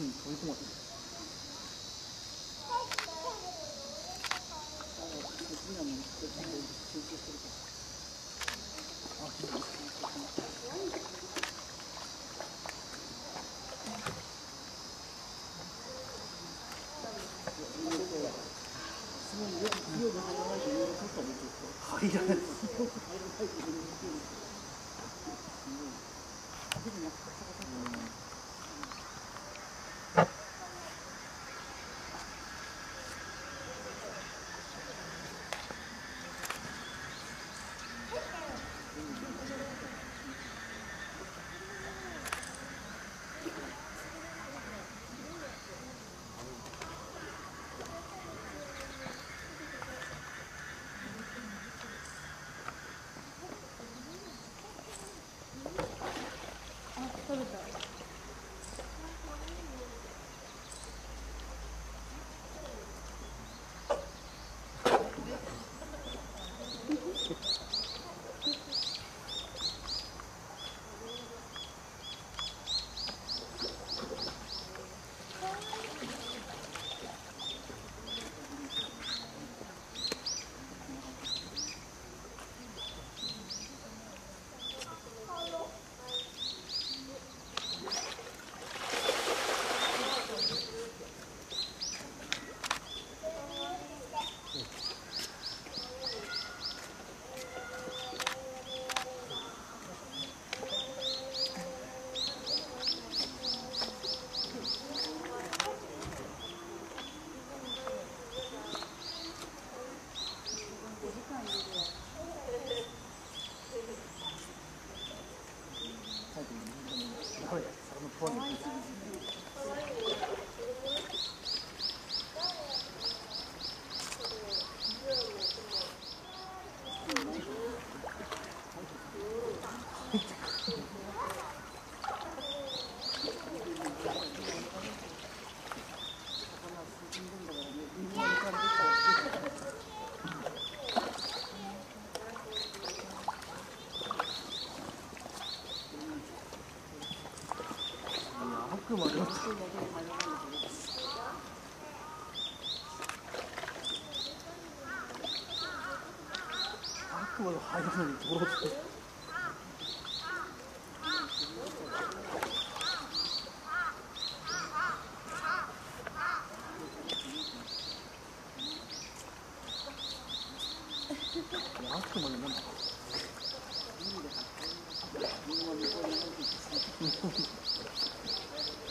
うん、追い込まれて入らない。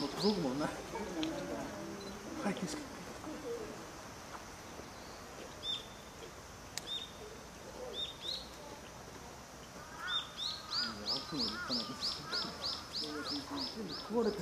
もう届くもんな。はい、Вот это.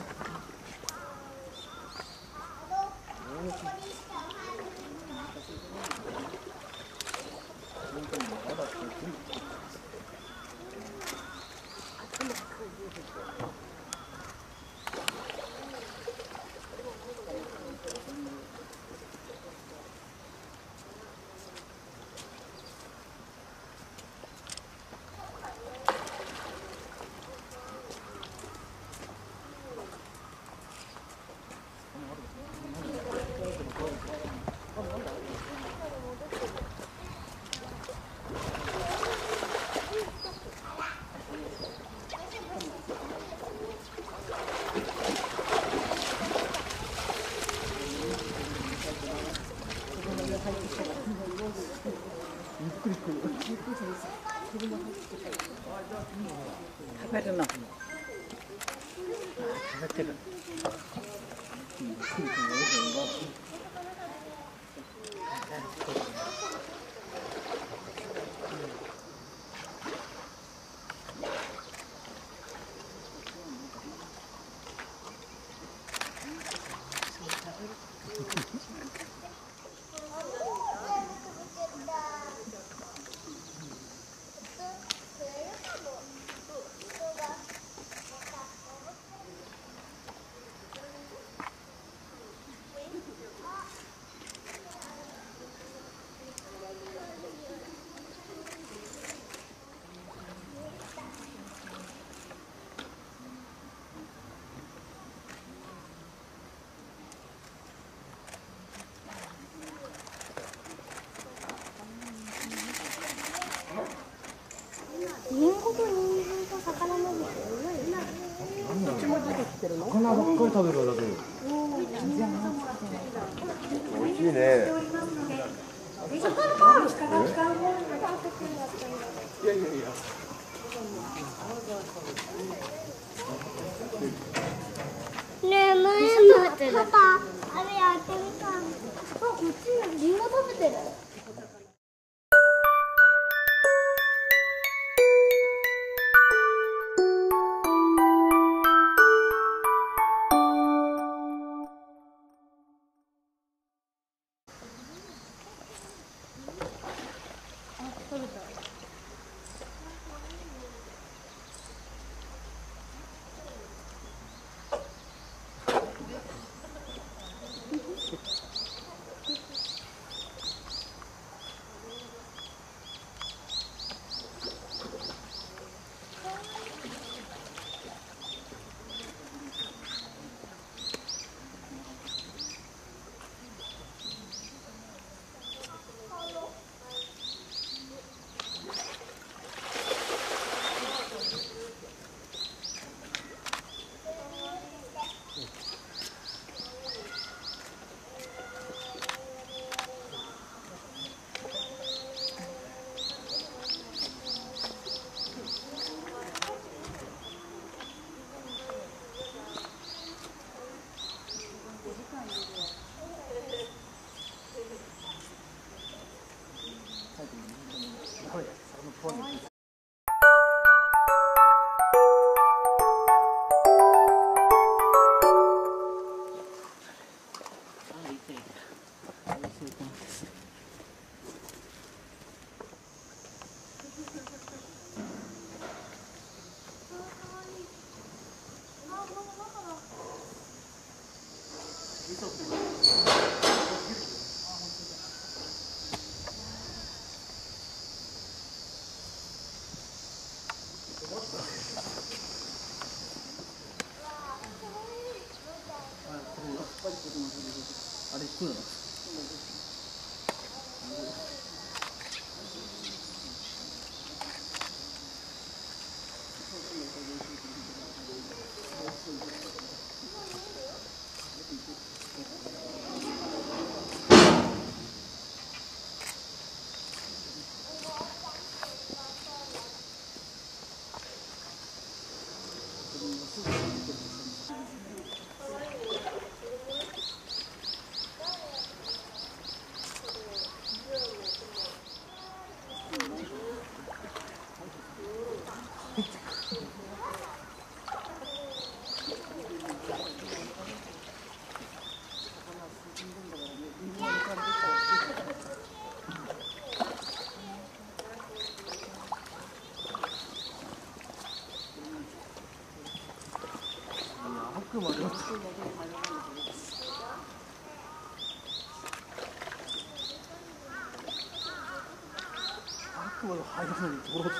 ってる。ってるの魚ばっかり食べるわだけ美味しいね。ねまでも入るのに泥って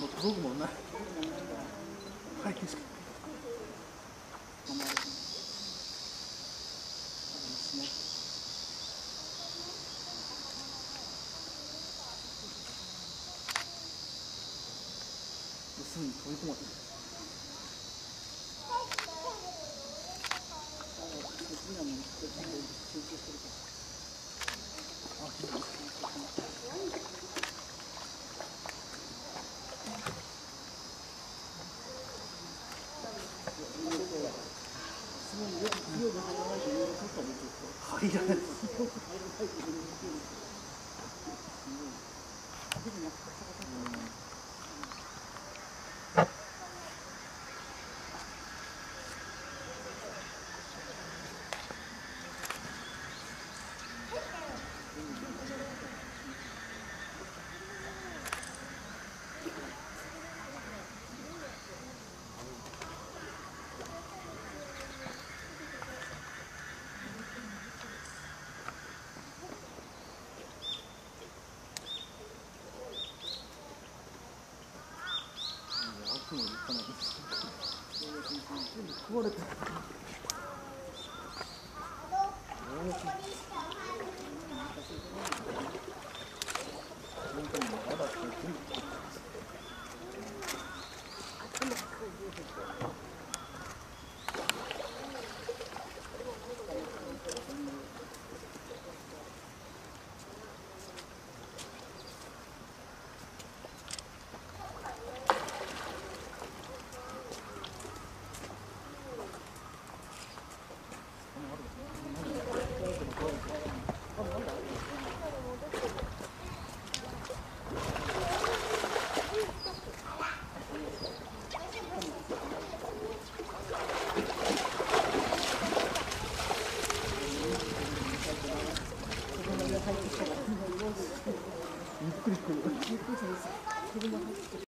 もう届くもんない。はい、景色。すぐに飛び込まれて食わ